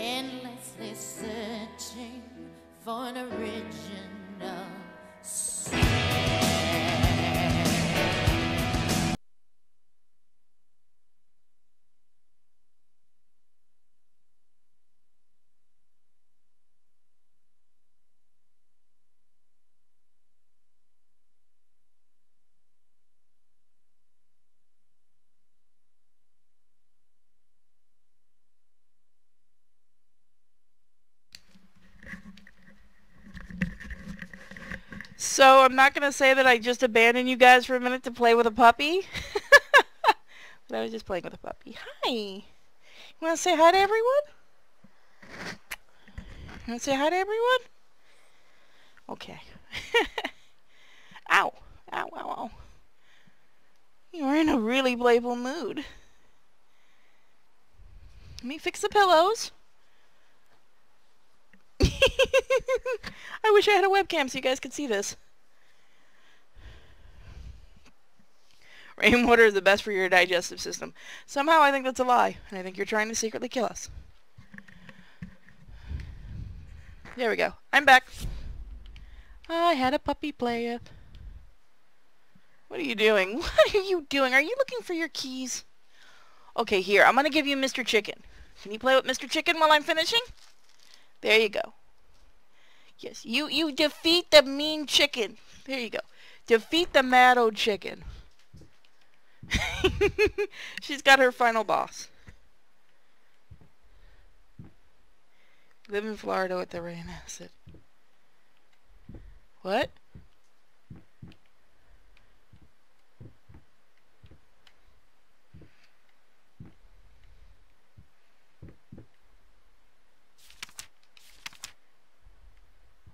endlessly searching for an original So I'm not gonna say that I just abandoned you guys for a minute to play with a puppy. but I was just playing with a puppy. Hi. You wanna say hi to everyone? You wanna say hi to everyone? Okay. ow. Ow, ow, ow. You're in a really playful mood. Let me fix the pillows. I wish I had a webcam so you guys could see this. Rainwater is the best for your digestive system. Somehow I think that's a lie, and I think you're trying to secretly kill us. There we go. I'm back. I had a puppy play it. What are you doing? What are you doing? Are you looking for your keys? Okay, here. I'm going to give you Mr. Chicken. Can you play with Mr. Chicken while I'm finishing? There you go. Yes, you, you defeat the mean chicken. There you go. Defeat the mad old chicken. She's got her final boss. Live in Florida with the rain acid. What?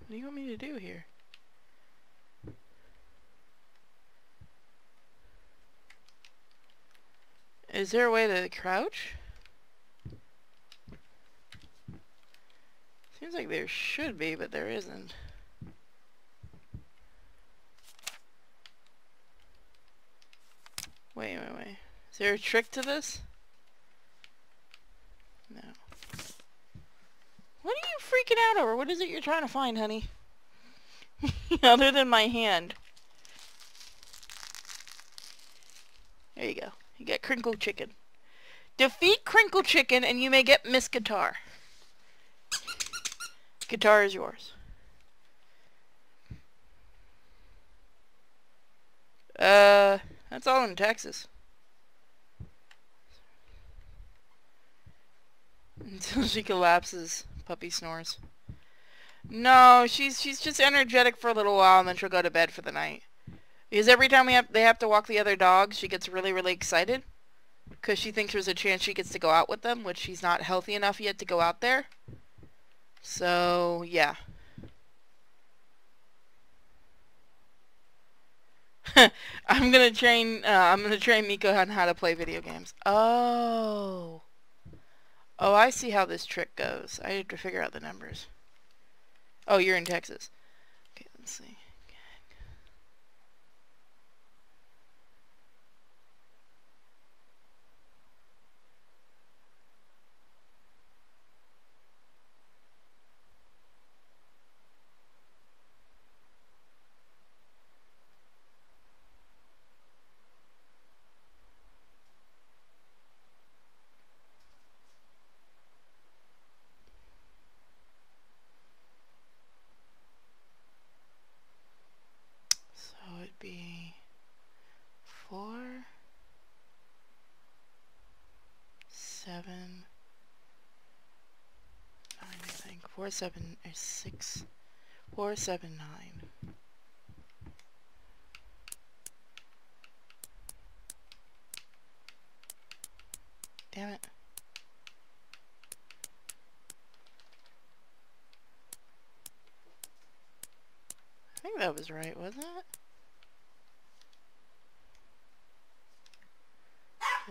What do you want me to do here? Is there a way to crouch? Seems like there should be, but there isn't. Wait, wait, wait. Is there a trick to this? No. What are you freaking out over? What is it you're trying to find, honey? Other than my hand. There you go. You get Crinkle Chicken. Defeat Crinkle Chicken and you may get Miss Guitar. Guitar is yours. Uh, that's all in Texas. Until she collapses, puppy snores. No, she's she's just energetic for a little while and then she'll go to bed for the night. Because every time we have they have to walk the other dogs, she gets really really excited because she thinks there's a chance she gets to go out with them, which she's not healthy enough yet to go out there. So, yeah. I'm gonna train. Uh, I'm gonna train Miko on how to play video games. Oh. Oh, I see how this trick goes. I have to figure out the numbers. Oh, you're in Texas. Okay, let's see. So it'd be four, seven, nine, I think. Four, seven, six, four, seven, nine. Damn it. I think that was right, wasn't it?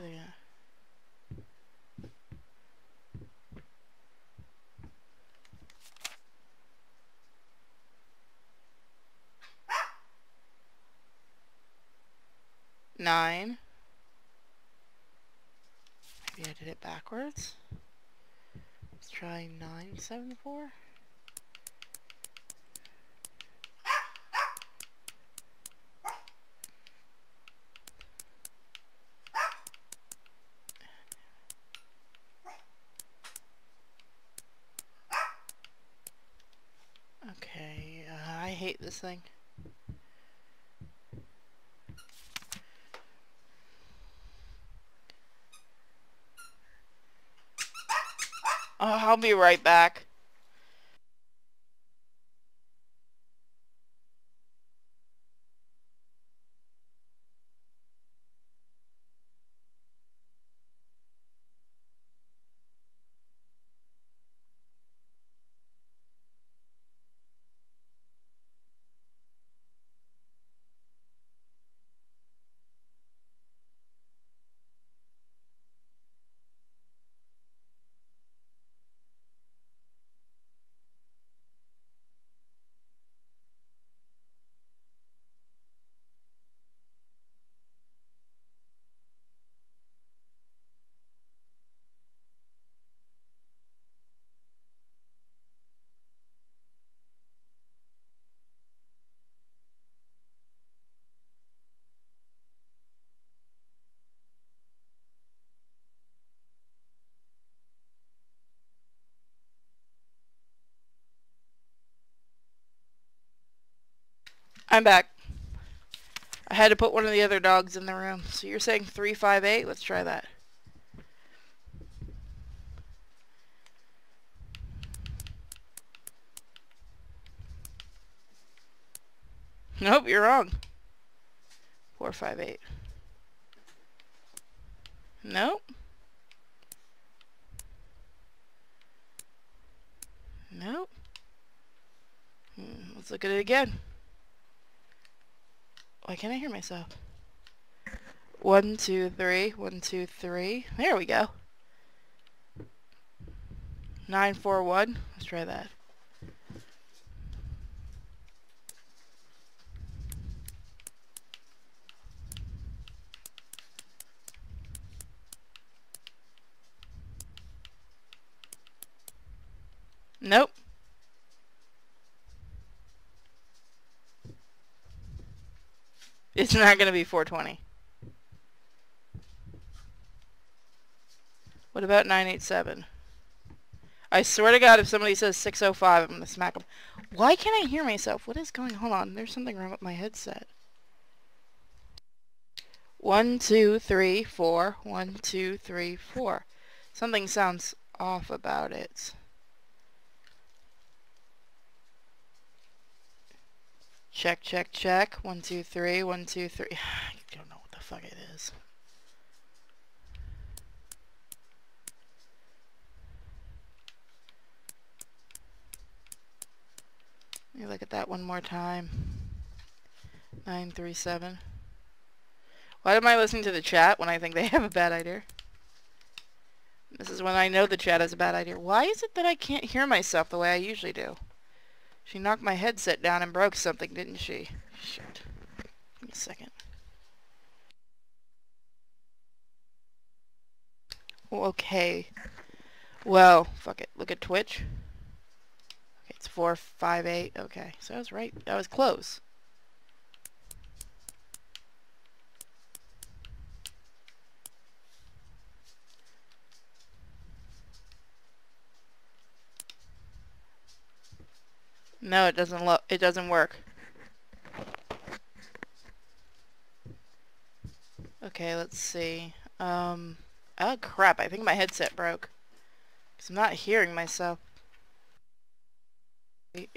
Yeah. Nine. Maybe I did it backwards. Let's try 974. Okay, uh, I hate this thing. Oh, I'll be right back. I'm back. I had to put one of the other dogs in the room. So you're saying 358? Let's try that. Nope, you're wrong. 458. Nope. Nope. Hmm, let's look at it again. Why can't I hear myself? One, two, three. One, two, three. There we go. Nine, four, one. Let's try that. Nope. It's not going to be 420. What about 987? I swear to God, if somebody says 605, I'm going to smack them. Why can't I hear myself? What is going on? Hold on. There's something wrong with my headset. One, two, three, four. One, two, three, four. Something sounds off about it. Check, check, check. One, two, three. One, two, three. I don't know what the fuck it is. Let me look at that one more time. 937. Why am I listening to the chat when I think they have a bad idea? This is when I know the chat has a bad idea. Why is it that I can't hear myself the way I usually do? She knocked my headset down and broke something, didn't she? Shit. Give me a second. Okay. Well, fuck it. Look at Twitch. Okay, it's 458. Okay, so I was right. I was close. No, it doesn't look. It doesn't work. Okay, let's see. Um, oh crap! I think my headset broke. Cause I'm not hearing myself.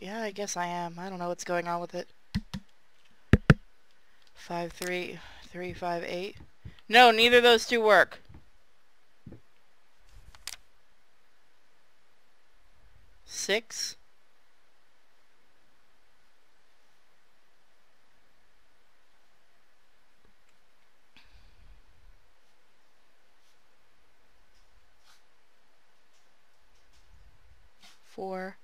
Yeah, I guess I am. I don't know what's going on with it. Five three three five eight. No, neither of those two work. Six. Four,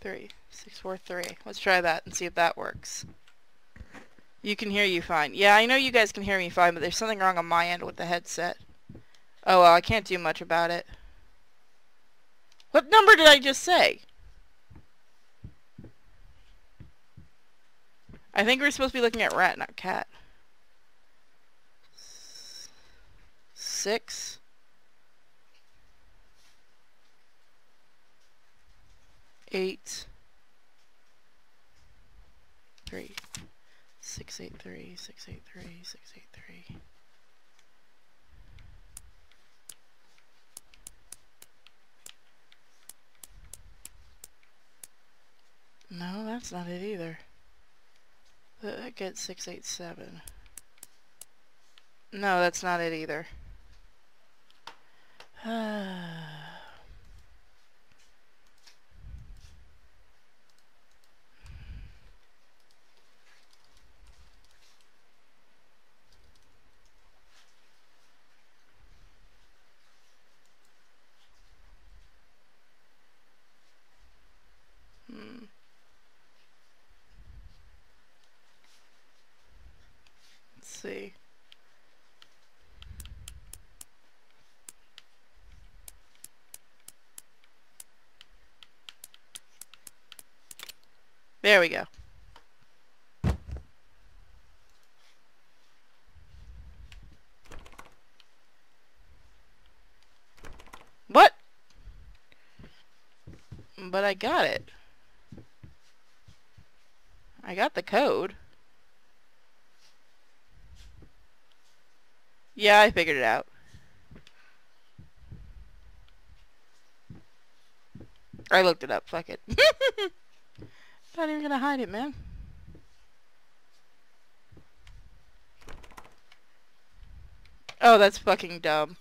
three, six, four, three. Let's try that and see if that works. You can hear you fine. Yeah, I know you guys can hear me fine, but there's something wrong on my end with the headset. Oh well, I can't do much about it. What number did I just say? I think we're supposed to be looking at rat, not cat. Six. Eight. Three. Six eight three, six eight three, six eight three. No, that's not it either. That gets 687. No, that's not it either. Hmm. Let's see. There we go. What? But I got it. I got the code. Yeah, I figured it out. I looked it up, fuck it. Not even gonna hide it, man. Oh, that's fucking dumb.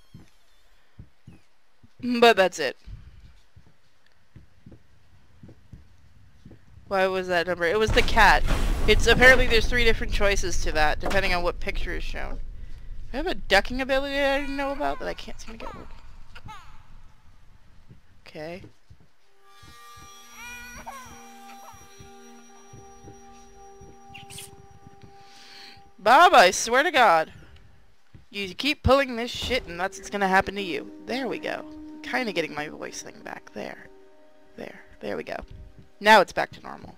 But that's it. Why was that number? It was the cat. It's apparently there's three different choices to that, depending on what picture is shown. I have a ducking ability I didn't know about that I can't seem to get working. Okay. Bob, I swear to God. You keep pulling this shit and that's what's gonna happen to you. There we go. Kinda getting my voice thing back. There. There. There we go. Now it's back to normal.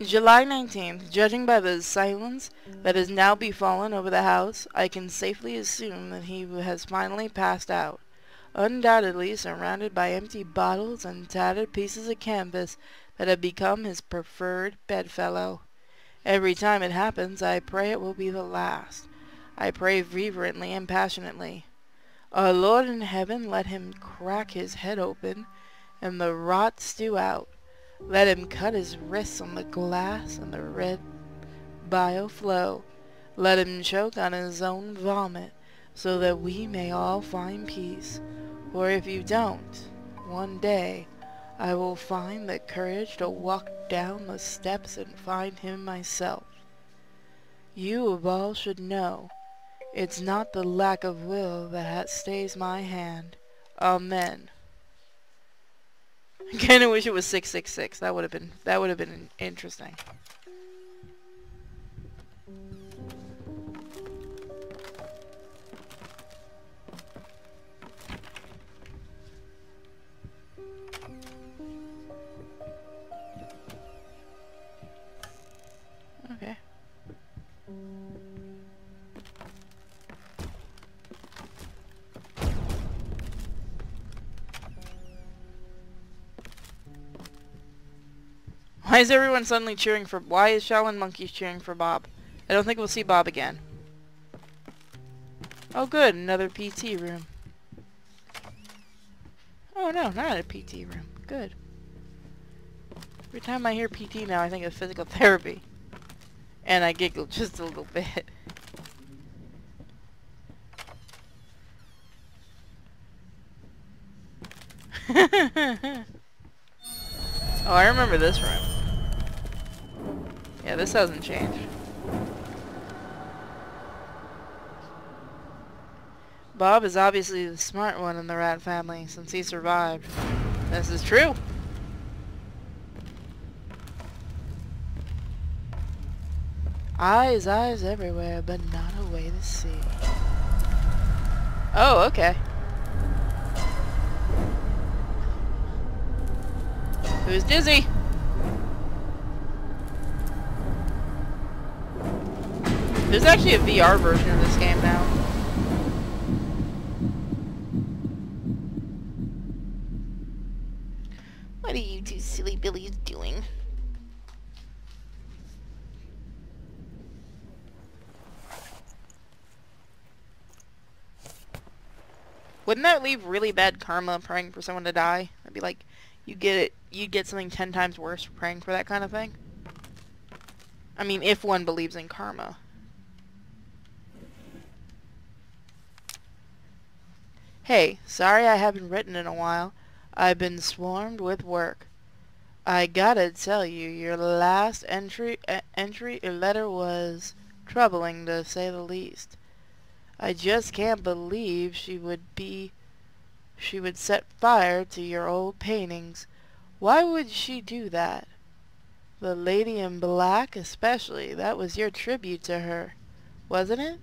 July 19th, judging by the silence that has now befallen over the house, I can safely assume that he has finally passed out, undoubtedly surrounded by empty bottles and tattered pieces of canvas that have become his preferred bedfellow. Every time it happens, I pray it will be the last. I pray fervently and passionately. Our Lord in heaven, let him crack his head open, and the rot stew out. Let him cut his wrists on the glass, and the red bile flow. Let him choke on his own vomit, so that we may all find peace. For if you don't, one day I will find the courage to walk down the steps and find him myself. You of all should know, it's not the lack of will that stays my hand. Amen. I kinda wish it was 666. That would have been that would have been interesting. Why is everyone suddenly cheering for... Why is Shaolin Monkeys cheering for Bob? I don't think we'll see Bob again. Oh good, another PT room. Oh no, not a PT room. Good. Every time I hear PT now, I think of physical therapy. And I giggle just a little bit. oh, I remember this room this hasn't changed. Bob is obviously the smart one in the rat family since he survived. This is true. Eyes, eyes everywhere, but not a way to see. Oh, okay. Who's dizzy? There's actually a VR version of this game now. What are you two silly billies doing? Wouldn't that leave really bad karma praying for someone to die? I'd be like, you get it, you get something ten times worse for praying for that kind of thing. I mean, if one believes in karma. Hey, sorry I haven't written in a while. I've been swarmed with work. I gotta tell you, your last entry entry letter was troubling to say the least. I just can't believe she would be she would set fire to your old paintings. Why would she do that? The lady in black especially, that was your tribute to her, wasn't it?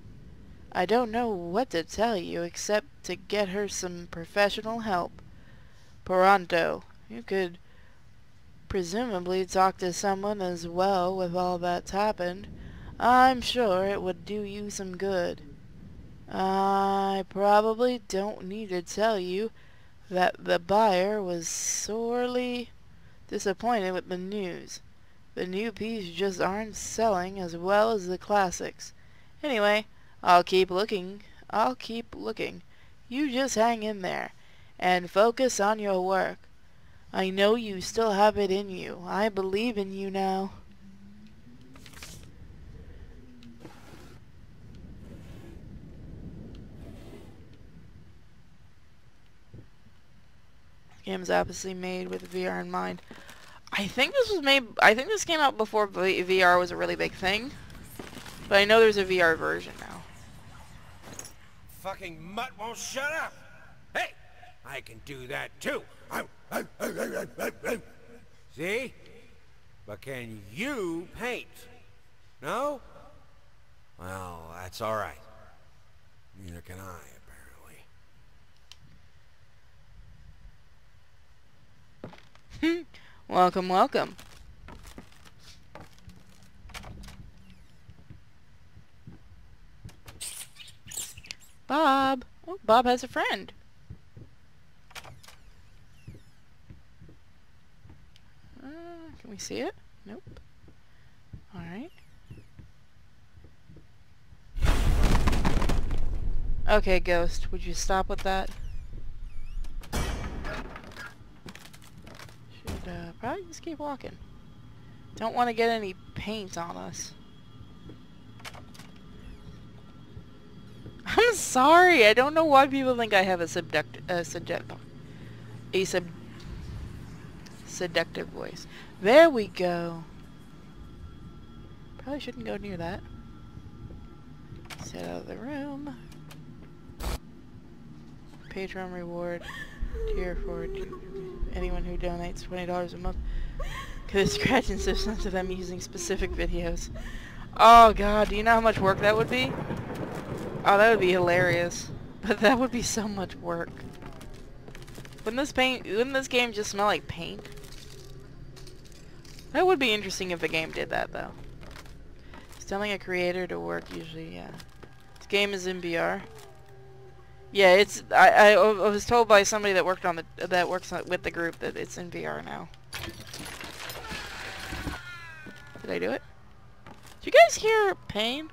I don't know what to tell you except to get her some professional help. Pronto. You could presumably talk to someone as well with all that's happened. I'm sure it would do you some good. I probably don't need to tell you that the buyer was sorely disappointed with the news. The new pieces just aren't selling as well as the classics. Anyway, I'll keep looking. I'll keep looking. You just hang in there and focus on your work. I know you still have it in you. I believe in you now. game is obviously made with VR in mind. I think this was made, I think this came out before VR was a really big thing. But I know there's a VR version now. Fucking mutt won't shut up! Hey! I can do that too! See? But can you paint? No? Well, that's alright. Neither can I. Apparently. Hmm. welcome, welcome. Bob. Oh, Bob has a friend. Uh, can we see it? Nope. Alright. Okay, Ghost, would you stop with that? uh, probably just keep walking. Don't want to get any paint on us. I'm sorry. I don't know why people think I have a subduct a subject a sub seductive voice. There we go. Probably shouldn't go near that. Set out of the room. Patreon reward. Tier for anyone who donates $20 a month. Cause so sense of them using specific videos. Oh god, do you know how much work that would be? Oh, that would be hilarious. But that would be so much work. Wouldn't this paint wouldn't this game just smell like paint? That would be interesting if the game did that though. It's telling a creator to work usually, yeah. This game is in VR. Yeah, it's I, I, I was told by somebody that worked on the that works with the group that it's in VR now. Did I do it? Do you guys hear pain?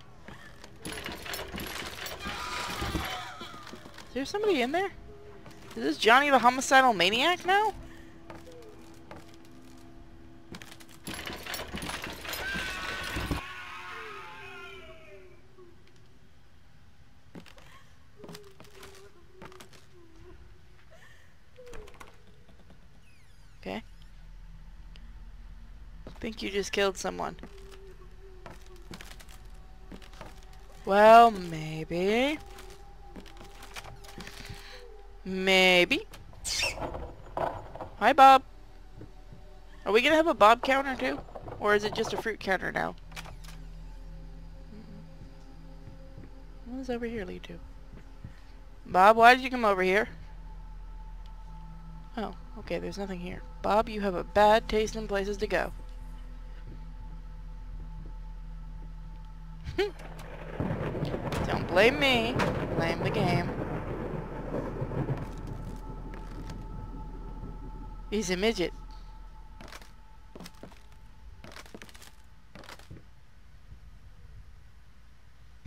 Is there somebody in there? Is this Johnny the homicidal maniac now? Okay. I think you just killed someone. Well, maybe. Maybe. Hi, Bob. Are we gonna have a Bob counter too? Or is it just a fruit counter now? What does over here lead to? Bob, why did you come over here? Oh, okay, there's nothing here. Bob, you have a bad taste in places to go. Don't blame me. Blame the game. He's a midget.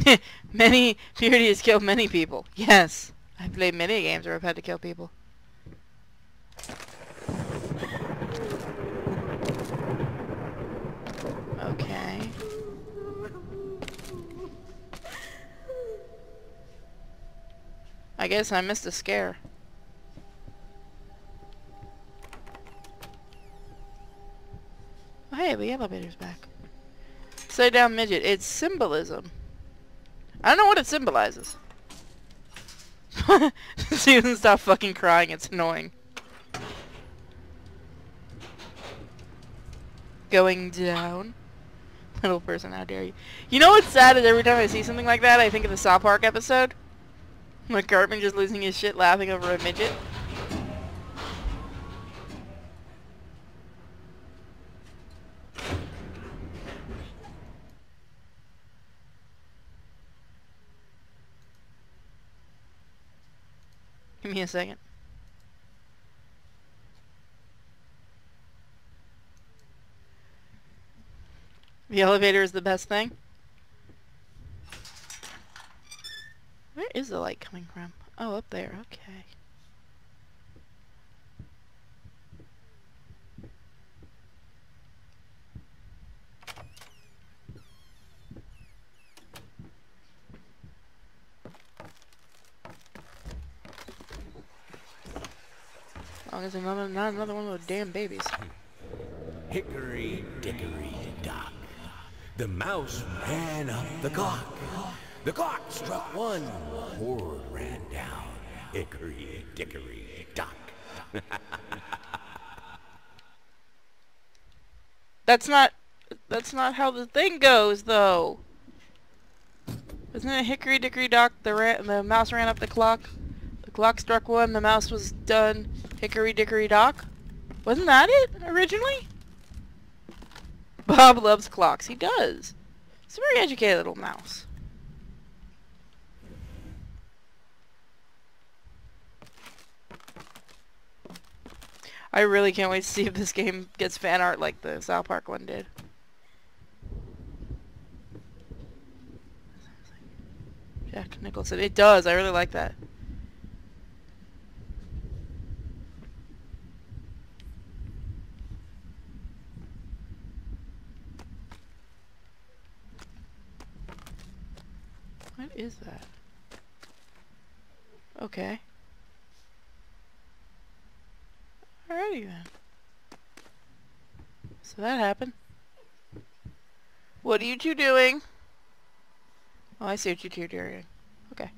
many Purity has killed many people. Yes. I've played many games where I've had to kill people. Okay. I guess I missed a scare. Oh, hey, the elevator's back. Say down midget. It's symbolism. I don't know what it symbolizes. Susan, stop fucking crying. It's annoying. Going down. Little person, how dare you. You know what's sad is every time I see something like that, I think of the South Park episode. Like just losing his shit laughing over a midget. Give me a second. The elevator is the best thing. Where is the light coming from? Oh, up there. Okay. Another, not another one of those damn babies. Hickory dickory dock. The mouse ran up the clock. The clock struck one. Word ran down. Hickory dickory dock. That's not, that's not how the thing goes, though. Isn't it hickory dickory dock? The the mouse ran up the clock. The clock struck one. The mouse was done. Hickory dickory dock. Wasn't that it originally? Bob loves clocks. He does. He's a very educated little mouse. I really can't wait to see if this game gets fan art like the South Park one did. Jack Nicholson. It does. I really like that. Is that? Okay. Alrighty then. So that happened. What are you two doing? Oh, I see what you two are doing. Okay.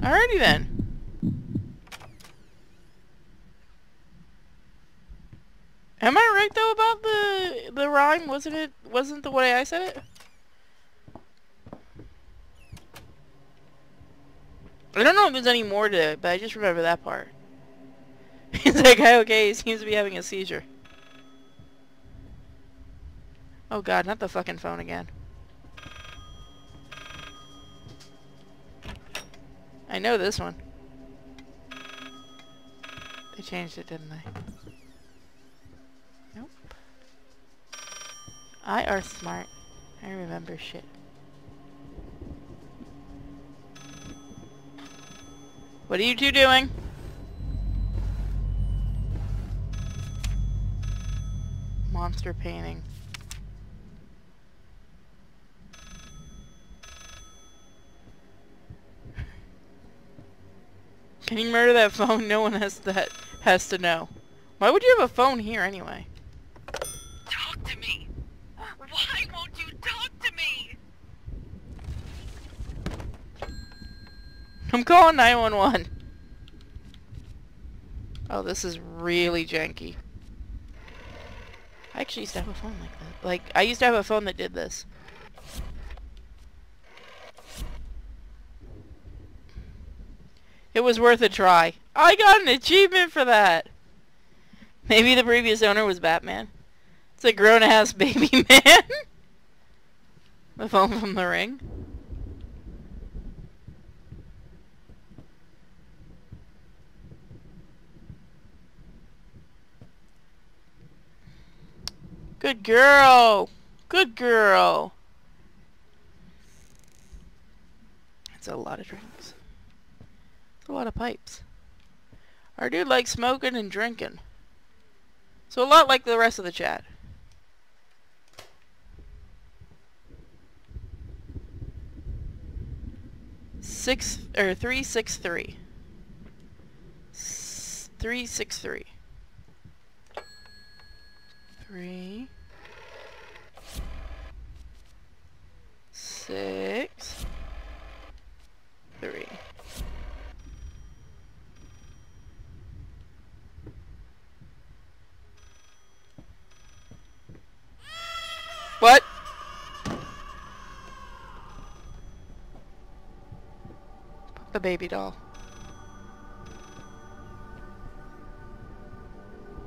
Alrighty then. Am I right though about the the rhyme? Wasn't it wasn't the way I said it? I don't know if there's any more to it, but I just remember that part. He's like, okay, he seems to be having a seizure. Oh god, not the fucking phone again. I know this one. They changed it, didn't they? Nope. I are smart. I remember shit. What are you two doing? Monster painting. Can you murder that phone? No one has that has to know. Why would you have a phone here anyway? Talk to me. Why won't you talk to me? I'm calling 911. Oh, this is really janky. I actually used to have a phone like that. Like, I used to have a phone that did this. It was worth a try. I got an achievement for that! Maybe the previous owner was Batman. It's a grown-ass baby man. the phone from the ring. Good girl. Good girl. That's a lot of drinks. It's a lot of pipes. Our dude likes smoking and drinking. So a lot like the rest of the chat. Six or three six three. S three six three. Three. Six. Three. What? The baby doll.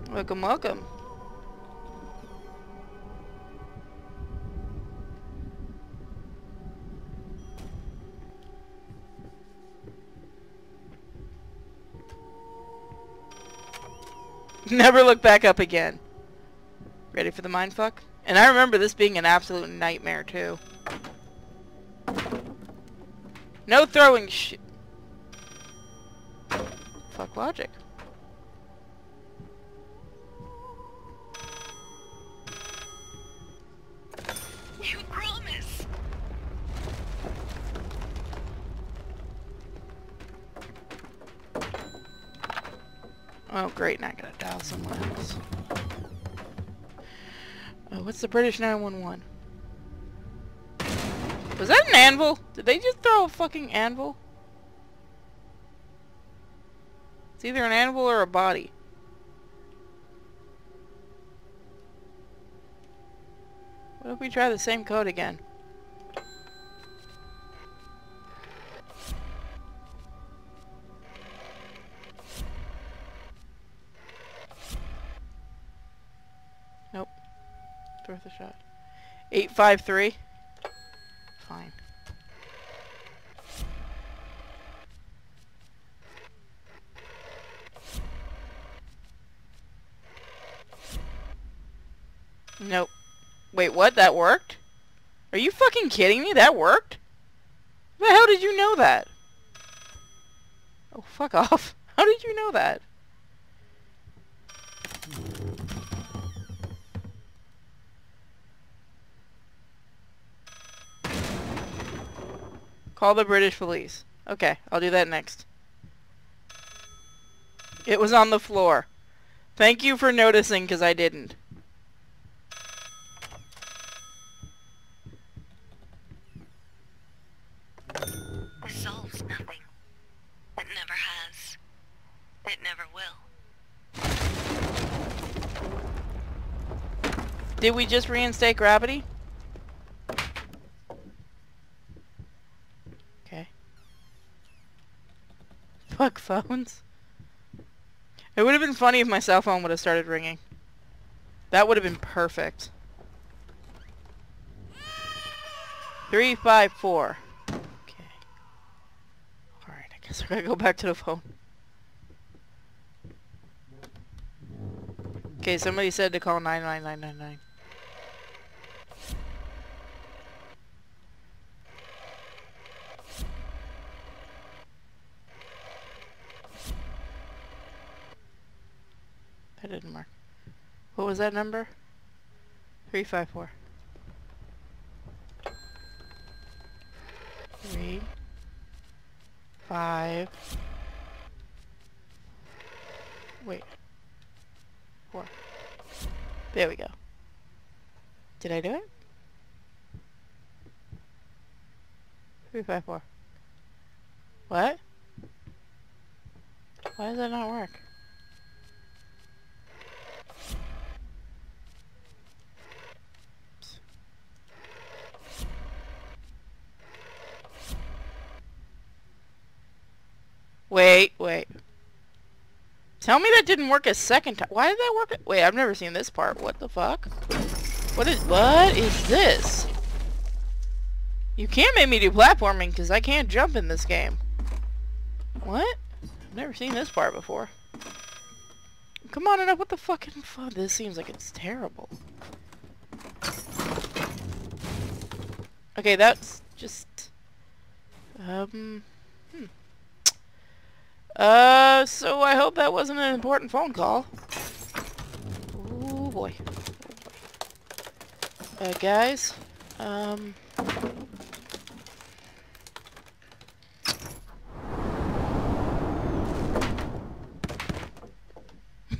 Welcome, welcome. Never look back up again. Ready for the mindfuck? And I remember this being an absolute nightmare too. No throwing sh- Fuck logic. Someone else. Oh, what's the British 911? Was that an anvil? Did they just throw a fucking anvil? It's either an anvil or a body. What if we try the same code again? 853? Fine. Nope. Wait, what? That worked? Are you fucking kidding me? That worked? The hell did you know that? Oh, fuck off. How did you know that? Call the British police. Okay, I'll do that next. It was on the floor. Thank you for noticing, because I didn't. This solves nothing. It never has. It never will. Did we just reinstate gravity? Okay. Fuck phones. It would have been funny if my cell phone would have started ringing. That would have been perfect. Three, five, four. Okay. Alright, I guess I gotta go back to the phone. Okay, somebody said to call 99999. Didn't work. What was that number? 354. Three. Five. Wait. Four. There we go. Did I do it? Three, five, four. What? Why does that not work? Wait, wait. Tell me that didn't work a second time. Why did that work? Wait, I've never seen this part. What the fuck? What is what is this? You can't make me do platforming because I can't jump in this game. What? I've never seen this part before. Come on up. What the fucking fun? This seems like it's terrible. Okay, that's just... Um... Uh, so I hope that wasn't an important phone call. Oh boy. Uh, guys, um...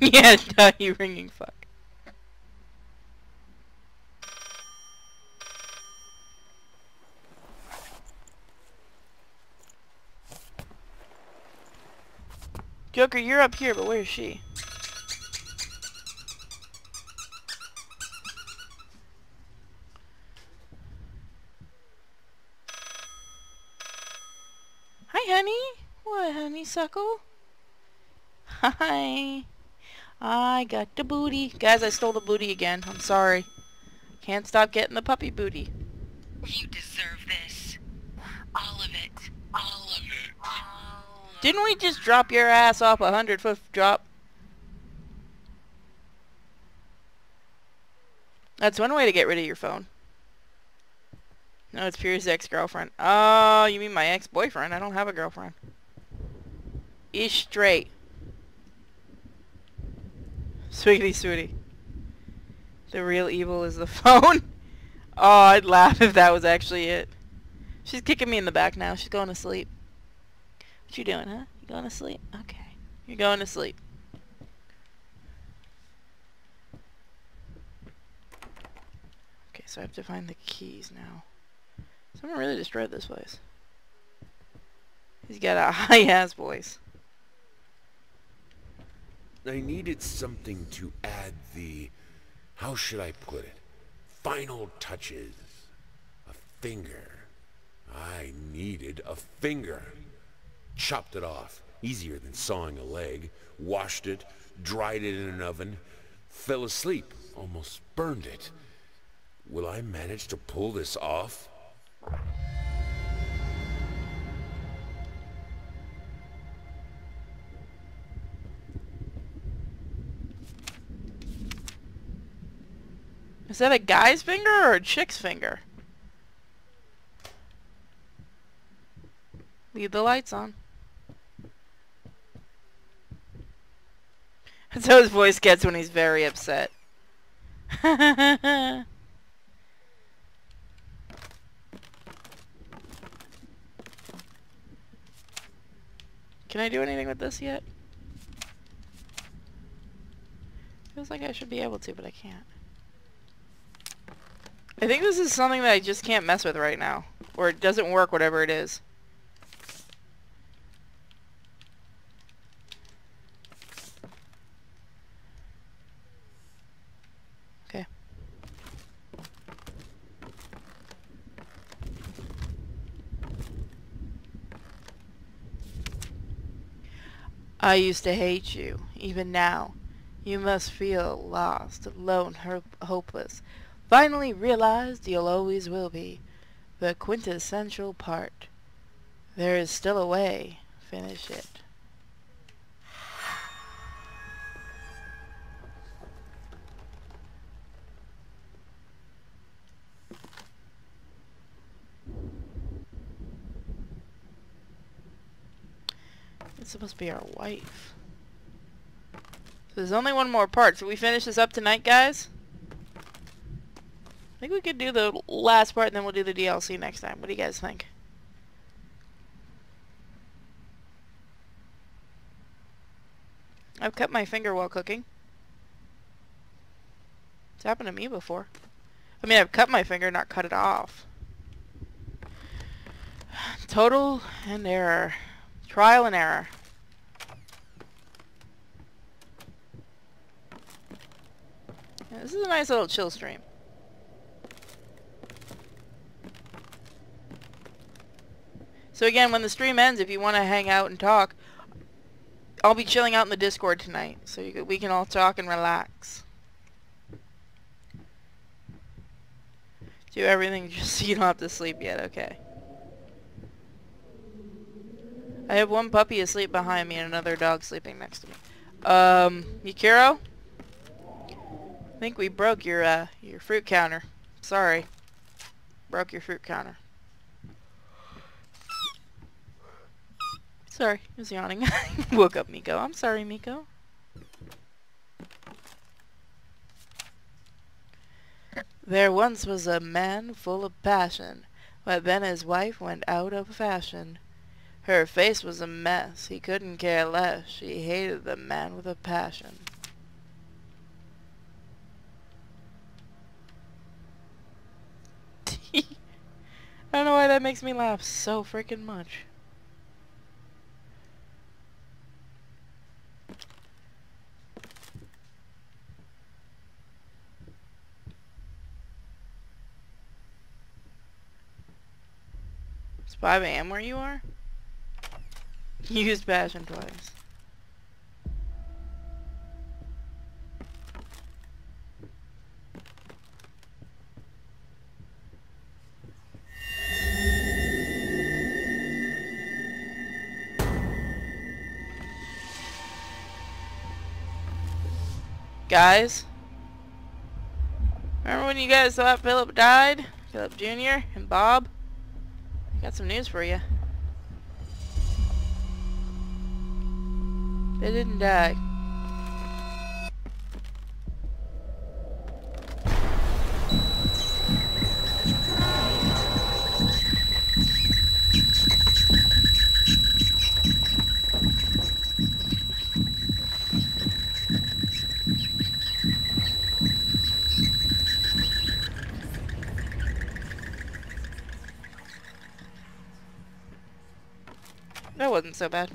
yeah, you ringing fuck. Joker, you're up here, but where is she? Hi, honey. What, honeysuckle? Hi. I got the booty. Guys, I stole the booty again. I'm sorry. Can't stop getting the puppy booty. You deserve this. All of it. All of it. All Didn't we just drop your ass off a hundred foot drop? That's one way to get rid of your phone. No, it's Pierce's ex-girlfriend. Oh, you mean my ex-boyfriend? I don't have a girlfriend. Ish straight. Sweetie, sweetie. The real evil is the phone. oh, I'd laugh if that was actually it. She's kicking me in the back now. She's going to sleep. What you doing, huh? You going to sleep? Okay. You're going to sleep. Okay, so I have to find the keys now. Someone really destroyed this place. He's got a high-ass voice. I needed something to add the, how should I put it, final touches. A finger. I needed a finger. Chopped it off, easier than sawing a leg. Washed it, dried it in an oven. Fell asleep, almost burned it. Will I manage to pull this off? Is that a guy's finger or a chick's finger? Leave the lights on. That's how his voice gets when he's very upset. Can I do anything with this yet? Feels like I should be able to, but I can't. I think this is something that I just can't mess with right now. Or it doesn't work, whatever it is. Okay. I used to hate you, even now. You must feel lost, alone, hopeless. Finally realized you'll always will be the quintessential part. There is still a way. Finish it. It's supposed to be our wife. So there's only one more part. So we finish this up tonight, guys? I think we could do the last part and then we'll do the DLC next time. What do you guys think? I've cut my finger while cooking. It's happened to me before. I mean, I've cut my finger, not cut it off. Total and error. Trial and error. This is a nice little chill stream. So again, when the stream ends, if you want to hang out and talk, I'll be chilling out in the Discord tonight, so we can all talk and relax. Do everything just so you don't have to sleep yet, okay. I have one puppy asleep behind me and another dog sleeping next to me. Um, Yukiro? I think we broke your, uh, your fruit counter. Sorry. Broke your fruit counter. Sorry, I was yawning. Woke up Miko. I'm sorry, Miko. There once was a man full of passion, but then his wife went out of fashion. Her face was a mess, he couldn't care less, she hated the man with a passion. I don't know why that makes me laugh so freaking much. It's 5 a.m. where you are? You used passion twice. Guys, remember when you guys thought Philip died? Philip Jr. and Bob? I got some news for you. They didn't die. So bad.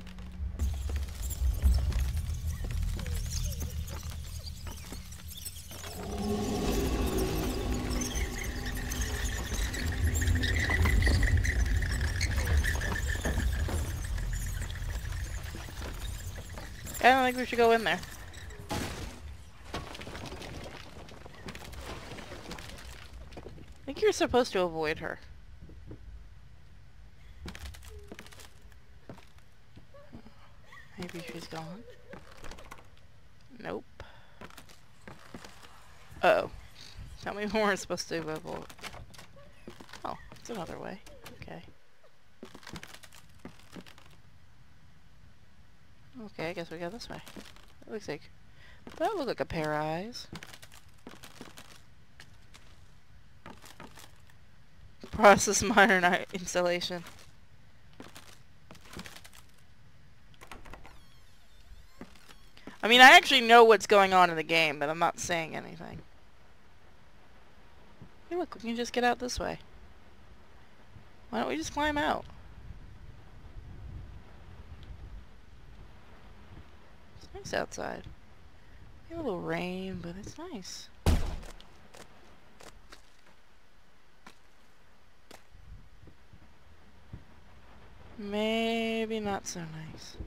I don't think we should go in there. I think you're supposed to avoid her. Maybe she's gone. Nope. Uh oh Tell weren't supposed to avoid. Oh, it's another way. Okay. Okay, I guess we go this way. It looks like... That looks like a pair of eyes. Process modern installation. I mean, I actually know what's going on in the game, but I'm not saying anything. Hey, look, we can just get out this way. Why don't we just climb out? It's nice outside. A little rain, but it's nice. Maybe not so nice.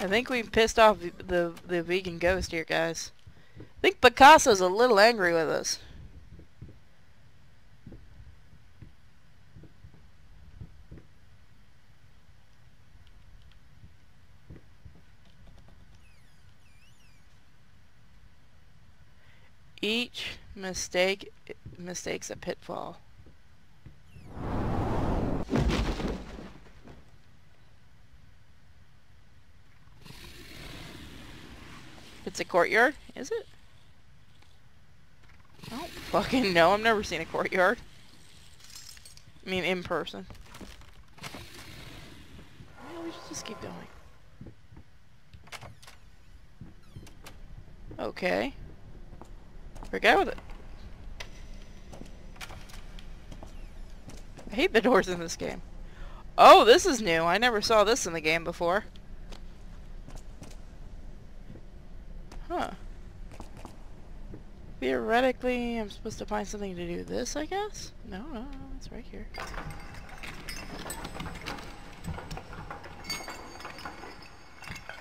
I think we pissed off the, the, the vegan ghost here, guys. I think Picasso's a little angry with us. Each mistake mistakes a pitfall. It's a courtyard, is it? I don't fucking know. I've never seen a courtyard. I mean, in person. Yeah, we should just keep going. Okay. Forget with it. I hate the doors in this game. Oh, this is new. I never saw this in the game before. Huh. Theoretically, I'm supposed to find something to do this, I guess? No, no, no, it's right here.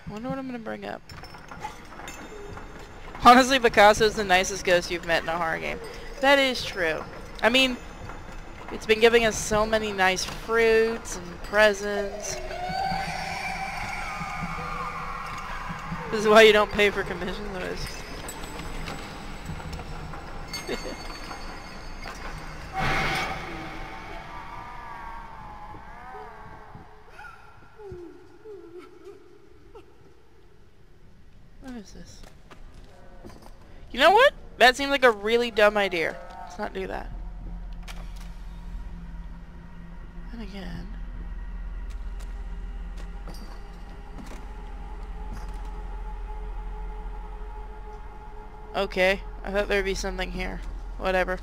wonder what I'm gonna bring up. Honestly, Picasso's the nicest ghost you've met in a horror game. That is true. I mean, it's been giving us so many nice fruits and presents. This is why you don't pay for commissions. Louis. what is this? You know what? That seems like a really dumb idea. Let's not do that. And again. Okay, I thought there'd be something here. Whatever.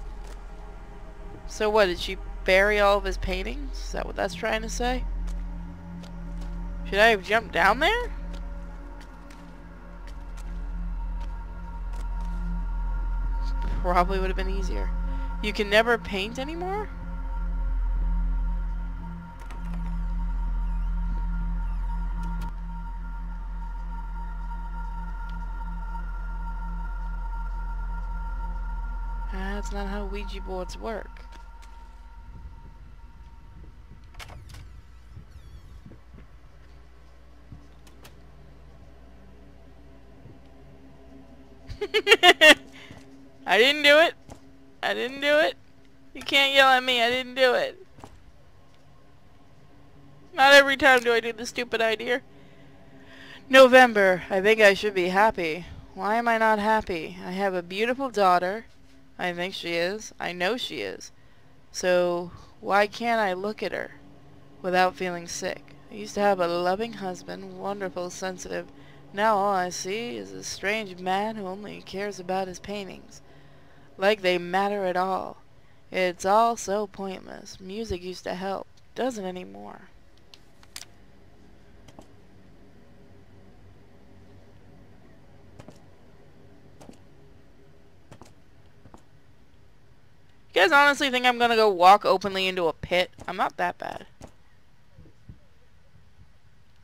So what, did she bury all of his paintings? Is that what that's trying to say? Should I have jumped down there? Probably would have been easier. You can never paint anymore? That's not how Ouija boards work. I didn't do it. I didn't do it. You can't yell at me. I didn't do it. Not every time do I do the stupid idea. November. I think I should be happy. Why am I not happy? I have a beautiful daughter. I think she is. I know she is. So why can't I look at her without feeling sick? I used to have a loving husband, wonderful, sensitive. Now all I see is a strange man who only cares about his paintings. Like they matter at all. It's all so pointless. Music used to help. Doesn't anymore. You guys honestly think I'm gonna go walk openly into a pit? I'm not that bad.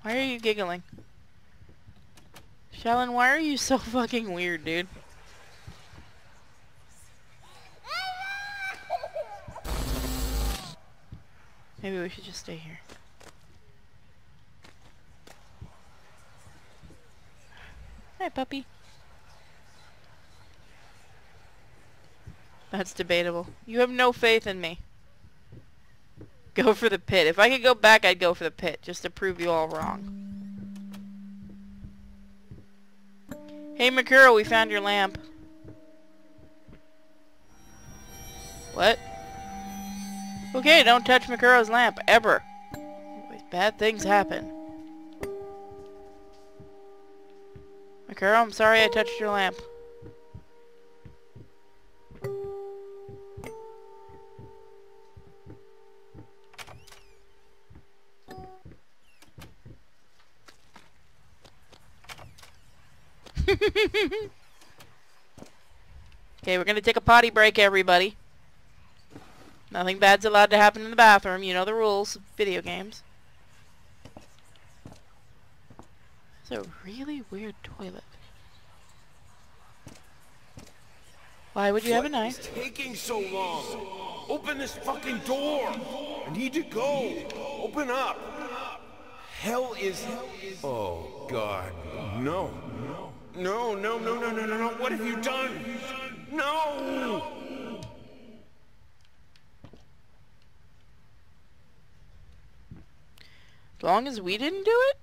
Why are you giggling? Shallon, why are you so fucking weird, dude? Maybe we should just stay here. Hi, puppy. That's debatable. You have no faith in me. Go for the pit. If I could go back, I'd go for the pit, just to prove you all wrong. Hey, Makuro, we found your lamp. What? Okay, don't touch Makuro's lamp, ever. Bad things happen. Makuro, I'm sorry I touched your lamp. okay, we're gonna take a potty break, everybody. Nothing bad's allowed to happen in the bathroom. You know the rules of video games. It's a really weird toilet. Why would you have a knife? What's taking so long? Open this fucking door! I need to go! Open up! Hell is... Oh, God. No. No, no, no, no, no, no, no. What have you done? No! As long as we didn't do it?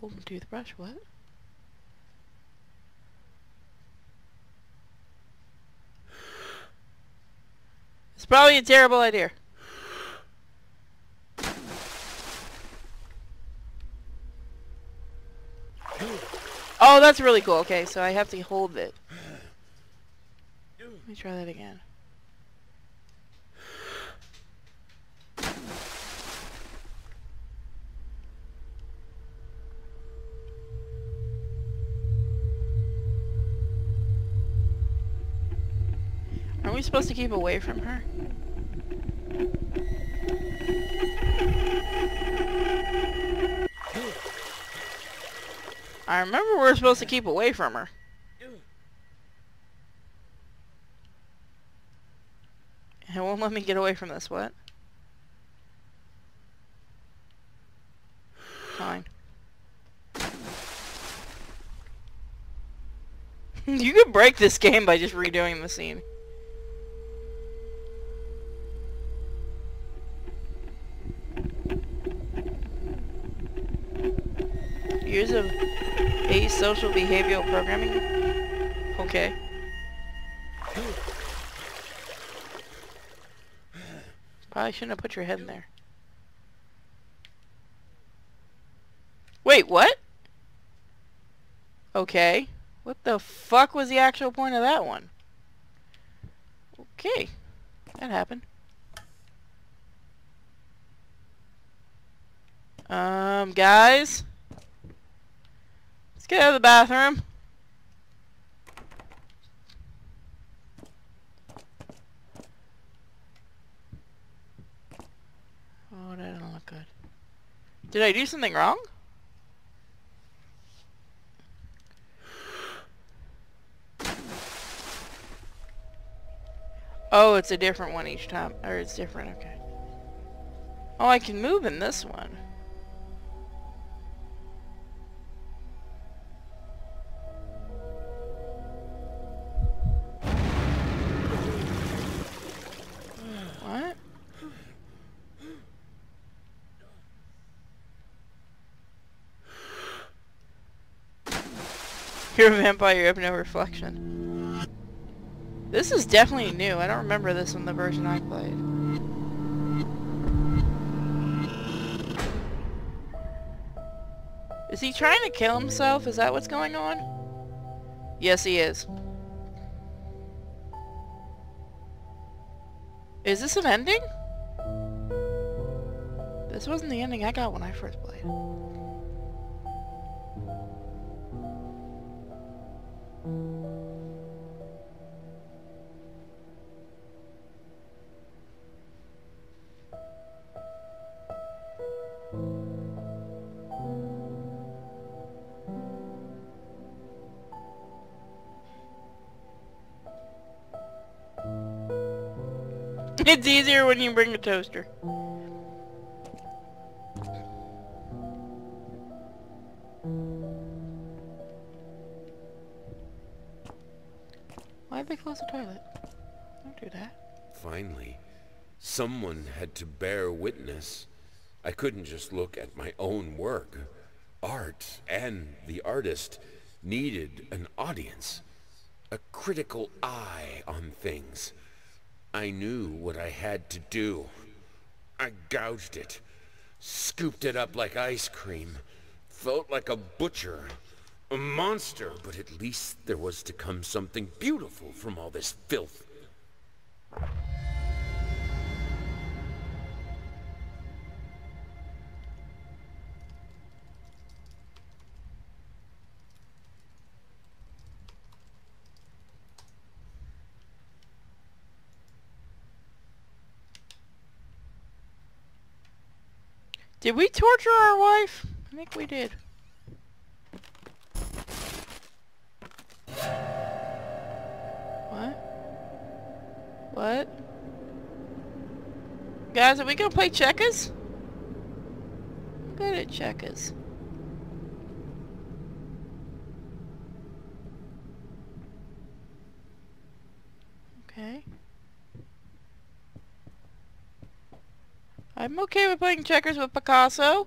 Golden toothbrush, what? It's probably a terrible idea. Oh, that's really cool. Okay, so I have to hold it. Let me try that again. Are we supposed to keep away from her? I remember we're supposed to keep away from her. It won't let me get away from this, what? Fine. you could break this game by just redoing the scene. Years of asocial behavioral programming? Okay. Probably shouldn't have put your head in there. Wait, what? Okay. What the fuck was the actual point of that one? Okay. That happened. Um, guys? Let's get out of the bathroom. Oh, that doesn't look good. Did I do something wrong? Oh, it's a different one each time. Or it's different, okay. Oh, I can move in this one. You're a vampire, you have no reflection. This is definitely new. I don't remember this in the version I played. Is he trying to kill himself? Is that what's going on? Yes, he is. Is this an ending? This wasn't the ending I got when I first played. It's easier when you bring a toaster. Why'd they close the toilet? Don't do that. Finally, someone had to bear witness. I couldn't just look at my own work. Art and the artist needed an audience, a critical eye on things. I knew what I had to do. I gouged it, scooped it up like ice cream, felt like a butcher, a monster, but at least there was to come something beautiful from all this filth. Did we torture our wife? I think we did. What? What? Guys, are we gonna play checkers? I'm good at checkers. Okay. I'm okay with playing checkers with Picasso.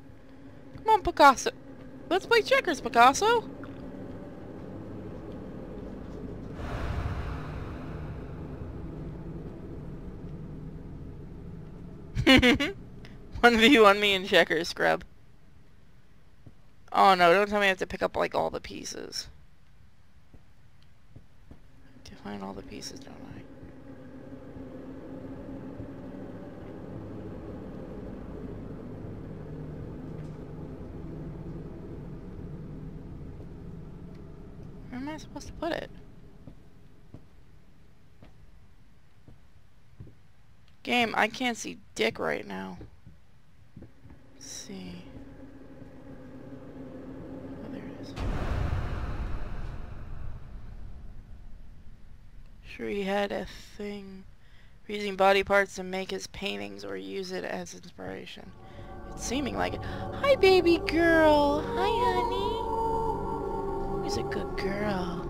Come on, Picasso. Let's play checkers, Picasso. One v one me in checkers, scrub. Oh no, don't tell me I have to pick up like all the pieces. To find all the pieces, don't I? Where am I supposed to put it? Game, I can't see dick right now. See. Oh, there it is. Sure, he had a thing for using body parts to make his paintings or use it as inspiration. It's seeming like it. Hi, baby girl. Hi, honey. He's a good girl?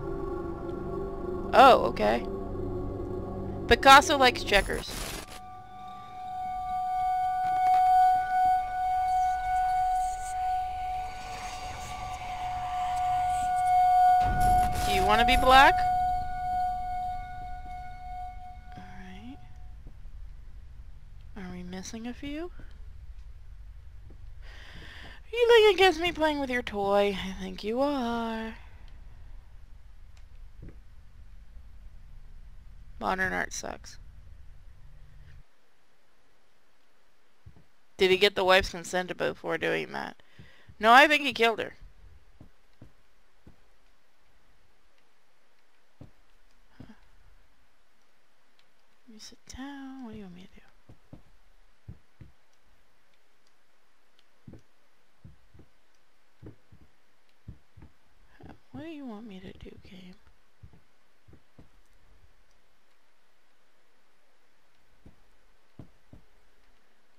Oh, okay. Picasso likes checkers. Want to be black? Alright. Are we missing a few? Are you laying against me playing with your toy? I think you are. Modern art sucks. Did he get the wife's consent before doing that? No, I think he killed her. You sit down. What do you want me to do? What do you want me to do, game?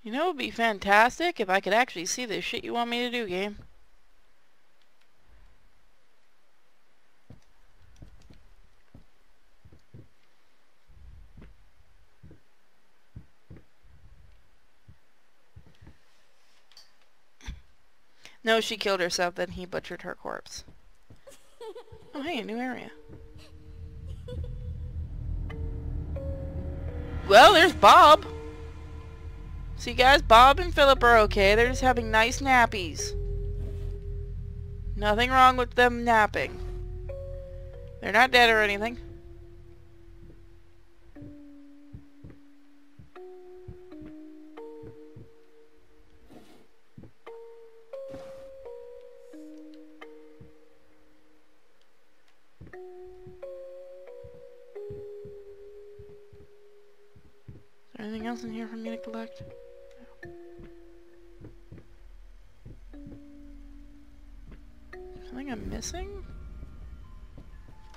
You know it would be fantastic if I could actually see the shit you want me to do, game. No, she killed herself, then he butchered her corpse. Oh, hey, a new area. Well, there's Bob. See, guys, Bob and Philip are okay. They're just having nice nappies. Nothing wrong with them napping. They're not dead or anything. Else in here for me to collect? Something I'm missing?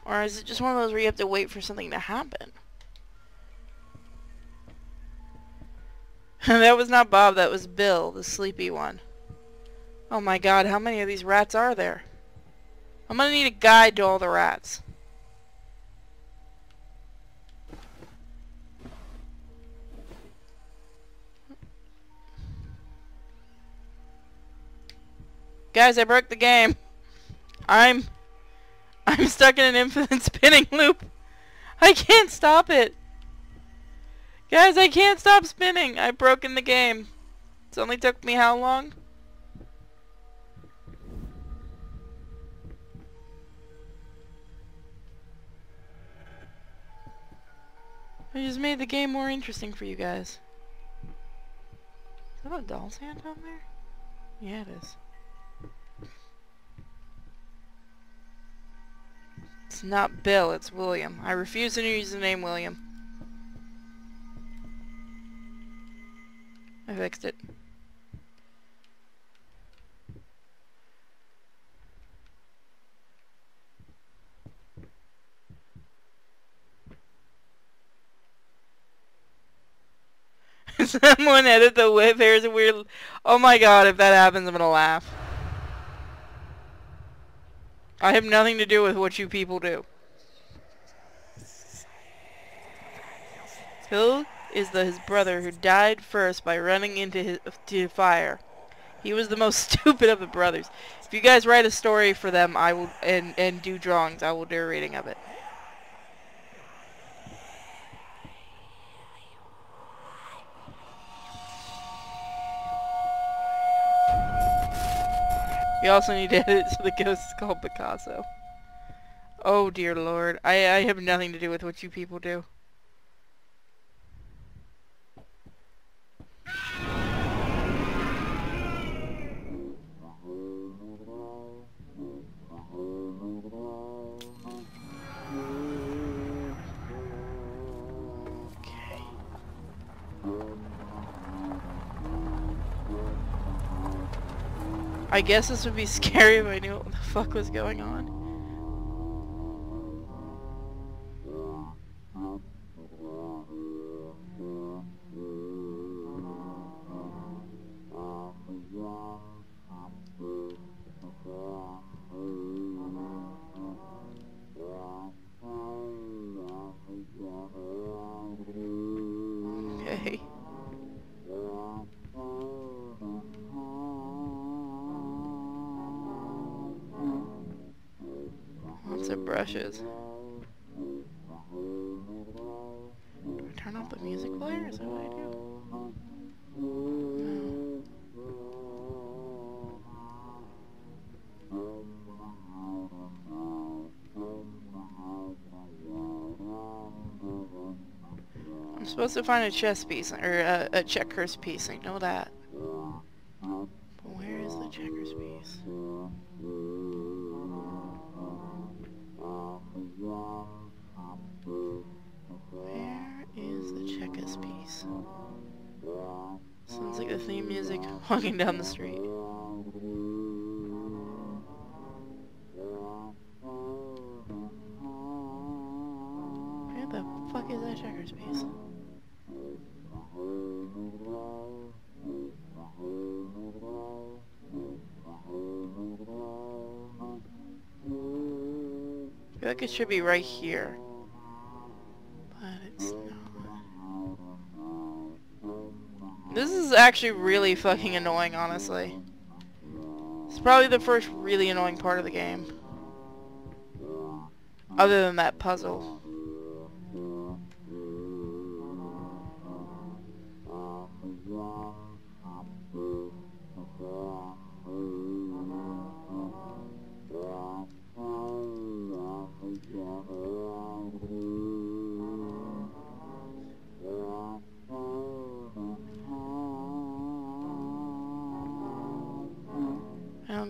Or is it just one of those where you have to wait for something to happen? that was not Bob, that was Bill, the sleepy one. Oh my god, how many of these rats are there? I'm gonna need a guide to all the rats. Guys, I broke the game. I'm... I'm stuck in an infinite spinning loop. I can't stop it. Guys, I can't stop spinning. I've broken the game. It's only took me how long? I just made the game more interesting for you guys. Is that a doll's hand on there? Yeah, it is. It's not Bill, it's William. I refuse to use the name William. I fixed it. Someone edit the whip. There's a weird... Oh my god, if that happens, I'm gonna laugh. I have nothing to do with what you people do. Bill is the, his brother who died first by running into his to fire. He was the most stupid of the brothers. If you guys write a story for them, I will and and do drawings, I will do a reading of it. You also need to edit so the ghost is called Picasso. Oh dear lord. I, I have nothing to do with what you people do. I guess this would be scary if I knew what the fuck was going on. Of brushes. Turn off the music player? Is that what I do? I'm supposed to find a chess piece, or a, a checkers piece, I know that. Walking down the street. Where the fuck is that checkers piece? I feel like it should be right here. This is actually really fucking annoying, honestly. It's probably the first really annoying part of the game. Other than that puzzle.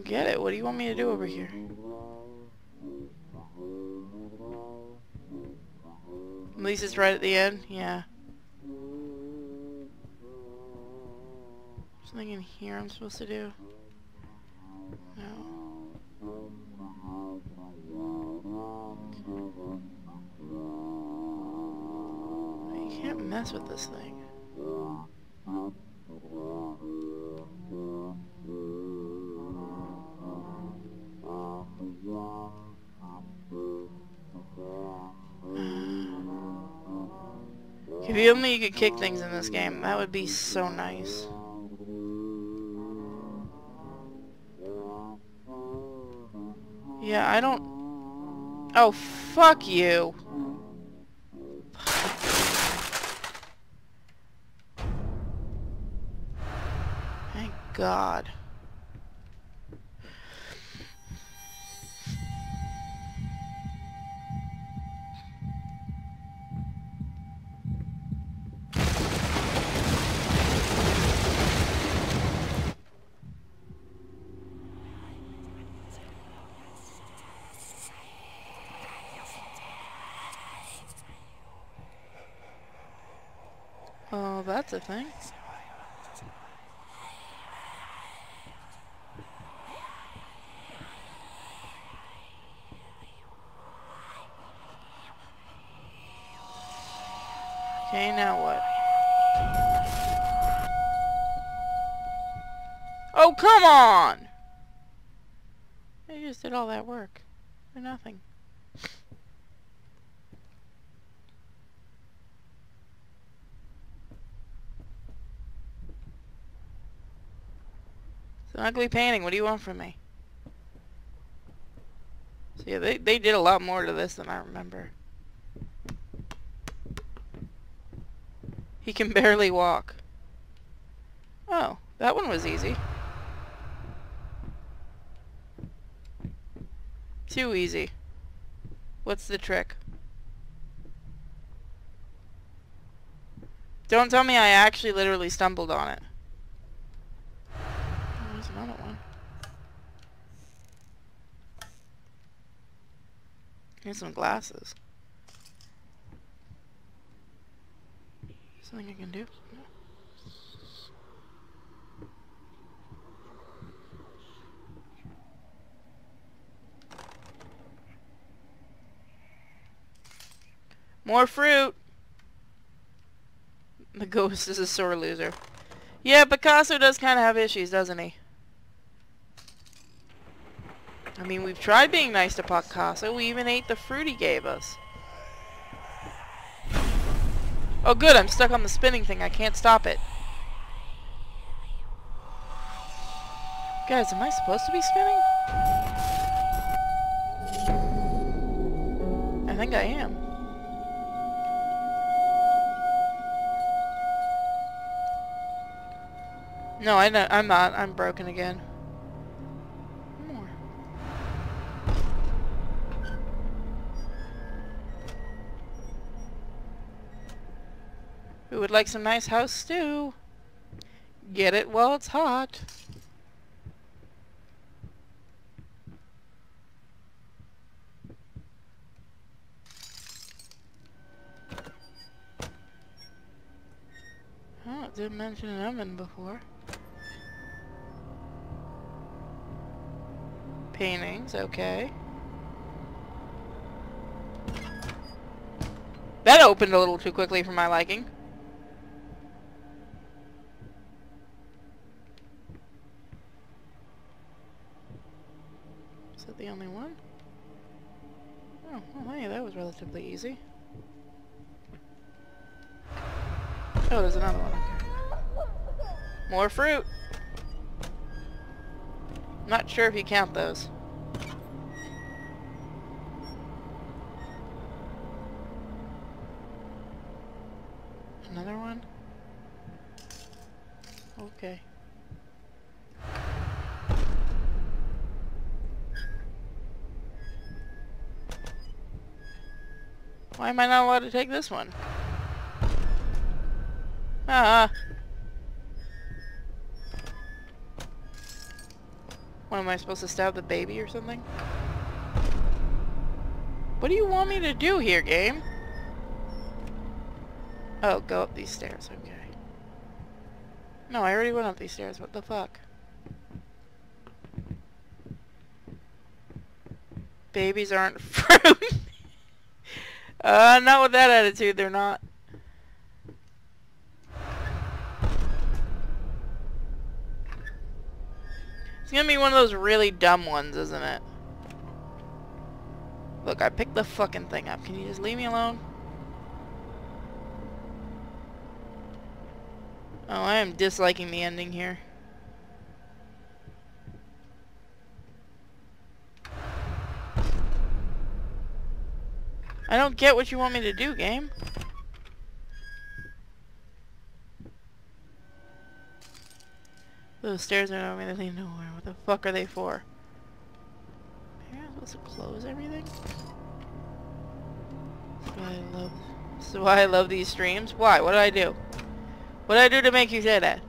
Get it. What do you want me to do over here? At least it's right at the end? Yeah. Something in here I'm supposed to do? No. You can't mess with this thing. If you only you could kick things in this game, that would be so nice. Yeah, I don't... Oh, fuck you. Thank God. That's a thing. Okay, now what? Oh, come on! I just did all that work for nothing. An ugly painting. What do you want from me? So yeah, they, they did a lot more to this than I remember. He can barely walk. Oh, that one was easy. Too easy. What's the trick? Don't tell me I actually literally stumbled on it. Oh, There's another one. Here's some glasses. Something I can do? More fruit! The ghost is a sore loser. Yeah, Picasso does kind of have issues, doesn't he? I mean, we've tried being nice to Picasso. We even ate the fruit he gave us. Oh good, I'm stuck on the spinning thing. I can't stop it. Guys, am I supposed to be spinning? I think I am. No, I I'm not. I'm broken again. Who would like some nice house stew? Get it while it's hot. Oh, it didn't mention an oven before. Paintings, okay. That opened a little too quickly for my liking. Only one? Oh, well, hey, that was relatively easy. Oh, there's another one. More fruit! Not sure if you count those. Another one? Okay. Why am I not allowed to take this one? Ah. What, am I supposed to stab the baby or something? What do you want me to do here, game? Oh, go up these stairs, okay. No, I already went up these stairs, what the fuck? Babies aren't fruit. Uh, not with that attitude, they're not. It's gonna be one of those really dumb ones, isn't it? Look, I picked the fucking thing up. Can you just leave me alone? Oh, I am disliking the ending here. I don't get what you want me to do, game. Those stairs are not really nowhere. What the fuck are they for? Maybe I'm supposed to close everything? That's why I love this is why I love these streams. Why? What did I do? What did I do to make you say that?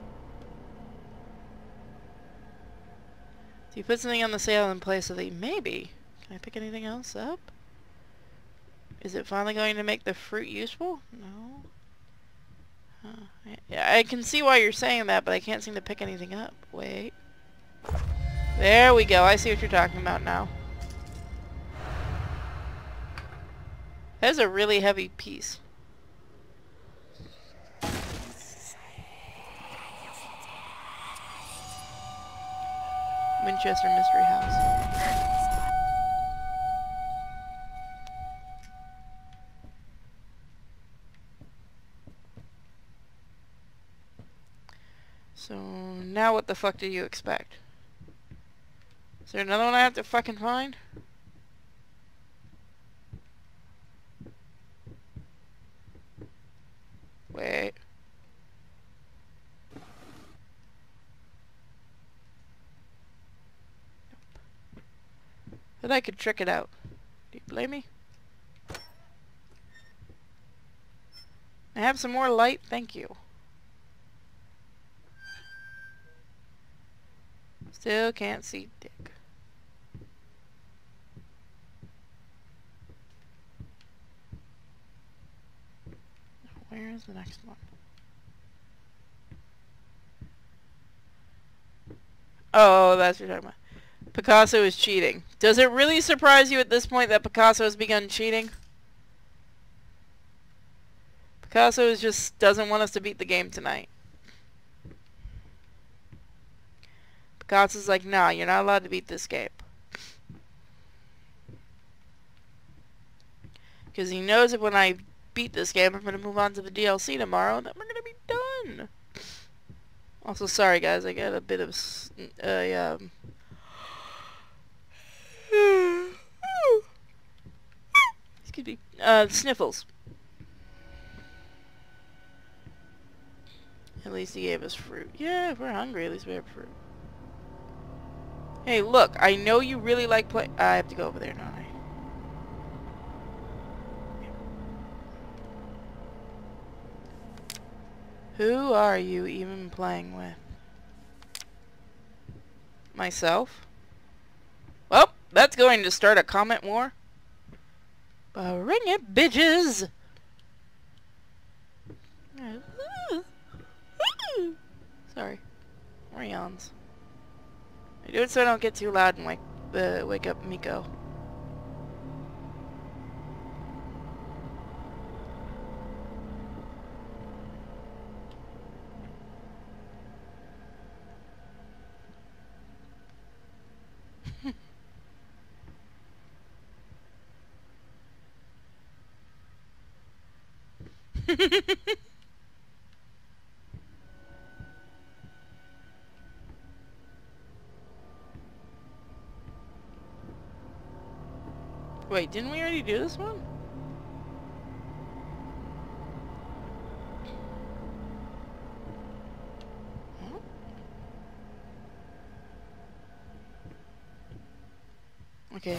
Do you put something on the sale in place of the maybe? Can I pick anything else up? Is it finally going to make the fruit useful? No. Huh. Yeah, I can see why you're saying that, but I can't seem to pick anything up. Wait. There we go. I see what you're talking about now. That is a really heavy piece. Winchester Mystery House. So now what the fuck do you expect? Is there another one I have to fucking find? Wait. Then I could trick it out. Do you blame me? I have some more light, thank you. Still can't see dick. Where is the next one? Oh, that's what you're talking about. Picasso is cheating. Does it really surprise you at this point that Picasso has begun cheating? Picasso just doesn't want us to beat the game tonight. Picasso's like, nah, you're not allowed to beat this game. Because he knows that when I beat this game, I'm going to move on to the DLC tomorrow, and then we're going to be done. Also, sorry guys, I got a bit of, uh, um... Excuse me. Uh, Sniffles. At least he gave us fruit. Yeah, if we're hungry, at least we have fruit. Hey, look, I know you really like play- I have to go over there, don't I? Who are you even playing with? Myself? Well, that's going to start a comment war. Bring it, bitches! Sorry. Yawns. I do it so I don't get too loud and wake, uh, wake up Miko. Wait, didn't we already do this one? Huh? Okay.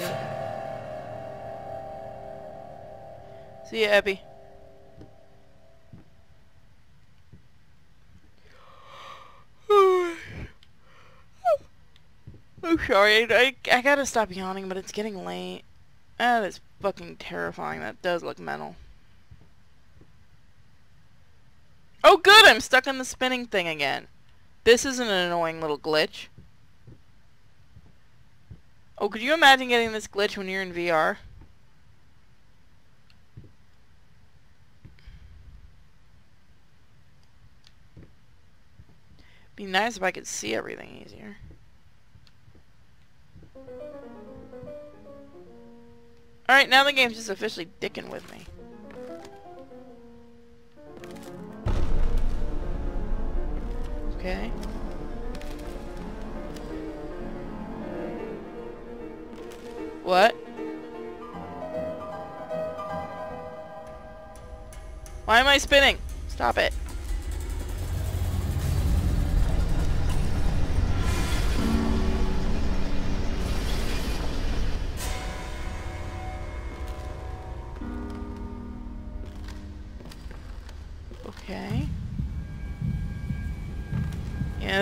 See ya, Abby. I'm sorry, I, I gotta stop yawning, but it's getting late. Oh, that is fucking terrifying. That does look mental. Oh good, I'm stuck on the spinning thing again. This isn't an annoying little glitch. Oh, could you imagine getting this glitch when you're in VR? Be nice if I could see everything easier. Alright, now the game's just officially dicking with me. Okay. What? Why am I spinning? Stop it.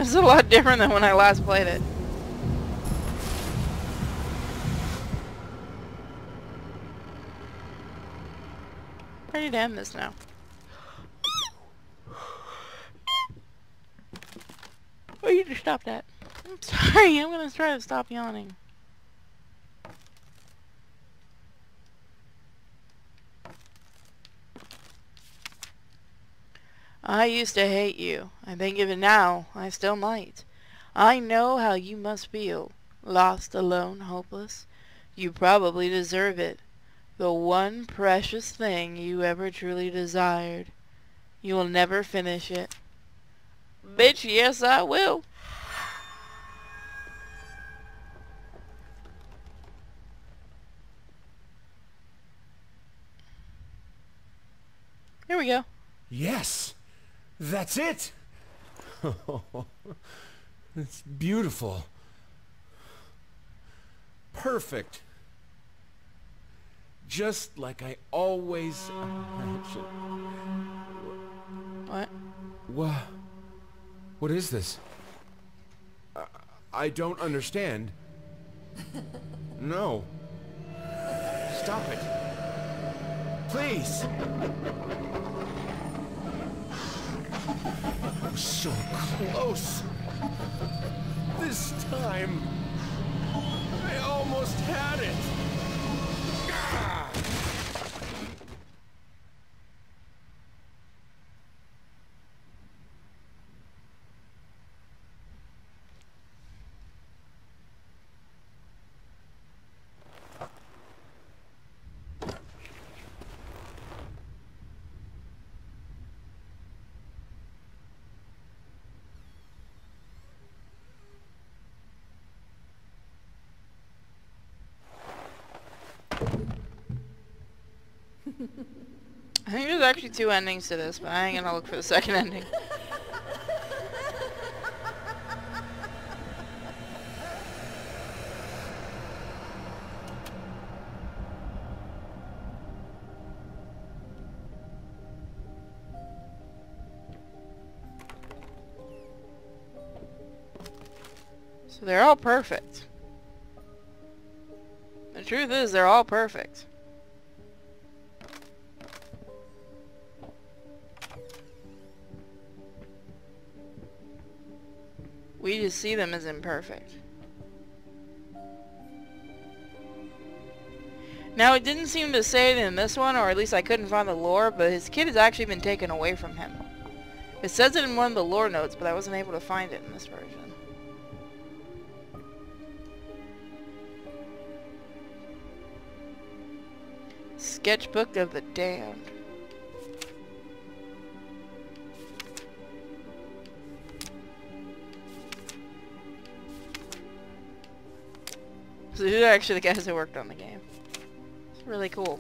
this is a lot different than when I last played it. Ready to end this now. Oh, you just stop that. I'm sorry, I'm gonna try to stop yawning. I used to hate you. I think even now I still might. I know how you must feel. Lost, alone, hopeless. You probably deserve it. The one precious thing you ever truly desired. You will never finish it. Bitch, yes I will. Here we go. Yes, that's it. it's beautiful. Perfect. Just like I always imagined. What? What? What is this? I, I don't understand. No. Stop it. Please. So close. This time, I almost had it. Actually two endings to this, but I ain't gonna look for the second ending. So they're all perfect. The truth is, they're all perfect. We just see them as imperfect. Now, it didn't seem to say it in this one, or at least I couldn't find the lore, but his kid has actually been taken away from him. It says it in one of the lore notes, but I wasn't able to find it in this version. Sketchbook of the Damned. So these are actually the guys who worked on the game. It's really cool.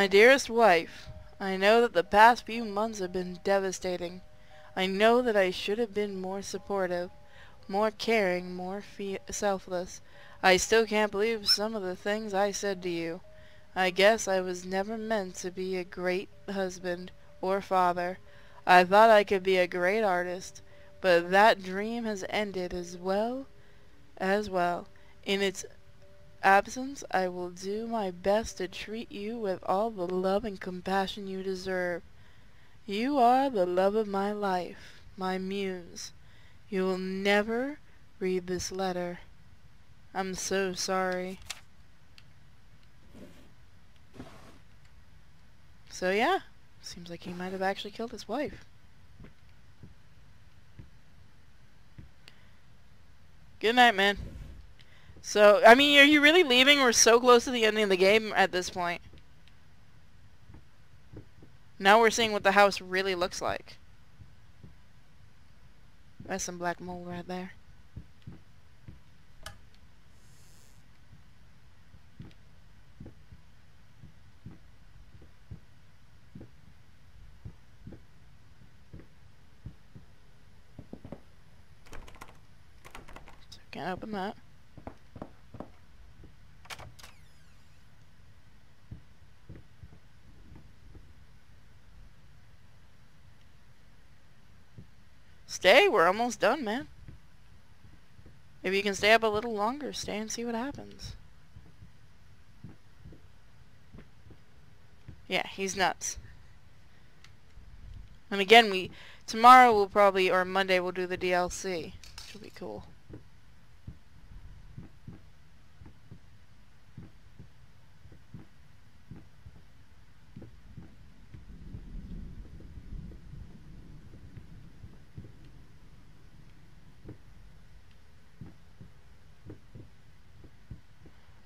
My dearest wife, I know that the past few months have been devastating. I know that I should have been more supportive, more caring, more selfless. I still can't believe some of the things I said to you. I guess I was never meant to be a great husband or father. I thought I could be a great artist, but that dream has ended as well as well. In its absence, I will do my best to treat you with all the love and compassion you deserve. You are the love of my life, my muse. You will never read this letter. I'm so sorry. So yeah, seems like he might have actually killed his wife. Good night, man. So, I mean, are you really leaving? We're so close to the ending of the game at this point. Now we're seeing what the house really looks like. That's some black mold right there. Can't open that. Stay, we're almost done, man. Maybe you can stay up a little longer, stay and see what happens. Yeah, he's nuts. And again, we tomorrow we'll probably, or Monday we'll do the DLC, which will be cool.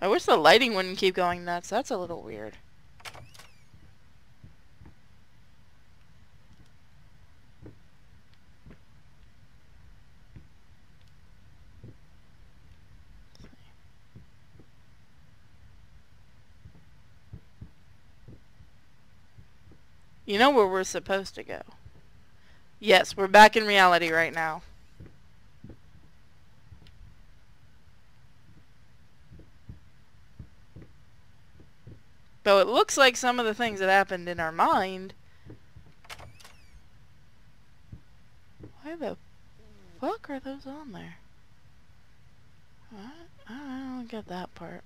I wish the lighting wouldn't keep going nuts. That's a little weird. You know where we're supposed to go. Yes, we're back in reality right now. Though it looks like some of the things that happened in our mind. Why the fuck are those on there? What? I don't get that part.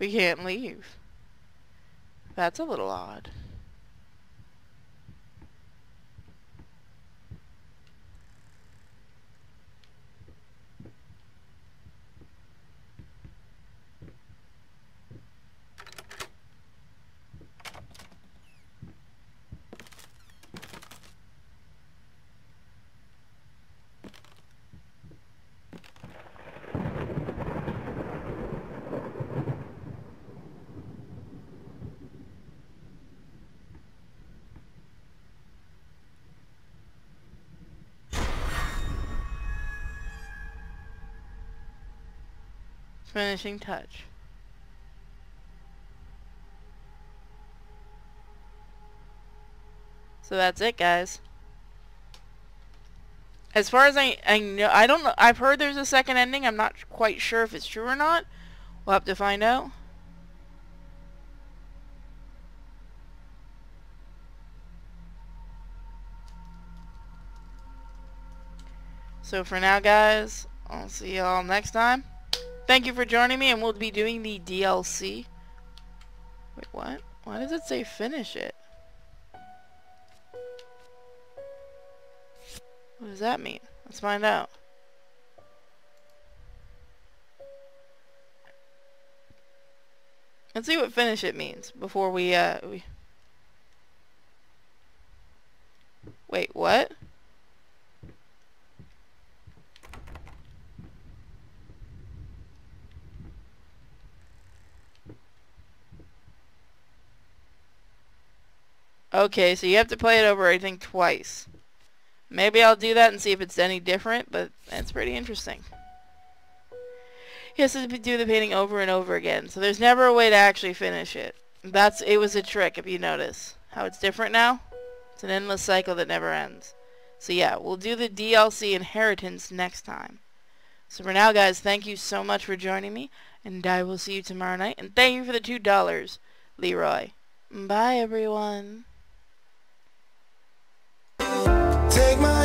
We can't leave. That's a little odd. Finishing touch. So that's it, guys. As far as I, I know, I don't know, I've heard there's a second ending. I'm not quite sure if it's true or not. We'll have to find out. So for now, guys, I'll see y'all next time. Thank you for joining me, and we'll be doing the DLC. Wait, what? Why does it say finish it? What does that mean? Let's find out. Let's see what finish it means before we, uh, we... Wait, what? Okay, so you have to play it over, I think, twice. Maybe I'll do that and see if it's any different, but that's pretty interesting. He has to do the painting over and over again, so there's never a way to actually finish it. That's It was a trick, if you notice. How it's different now? It's an endless cycle that never ends. So yeah, we'll do the DLC Inheritance next time. So for now, guys, thank you so much for joining me, and I will see you tomorrow night. And thank you for the $2, Leroy. Bye, everyone. take my